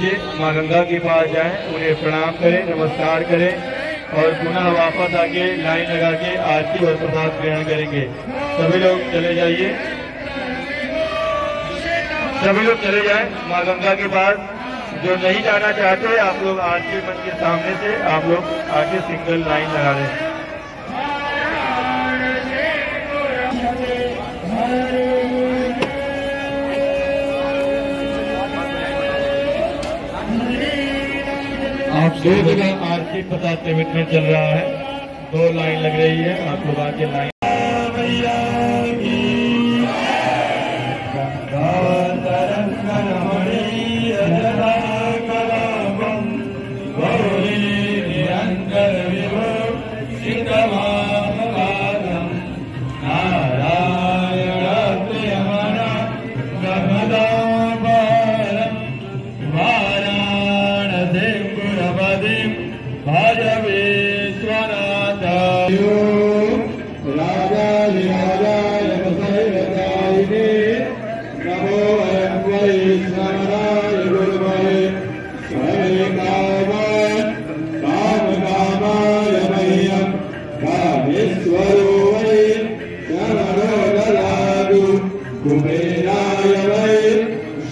جی، ماں گنگا کے پاس جائیں، انہیں پرنام کریں، نمسکار کریں اور پناہ واپس آ کے لائن لگا کے آرتی اور پرساد گرہن کریں گے۔ سبھی لوگ چلے جائیے۔ سبھی لوگ چلے جائیں ماں گنگا کے پاس۔ جو نہیں جانا چاہتے، آپ لوگ آرتی مند کے سامنے سے آپ لوگ آ کے سنگل لائن لگا لیں۔ آپ دو جگہ آر کی بتاتے ہوئے ٹرین چل رہا ہے۔ دو لائن لگ رہی ہے، آپ لوگ آگے لائن سیتا کامو دلا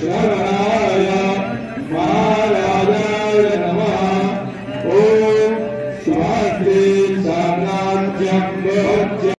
کمایا مہارا نم سی سانچ